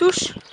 minutos.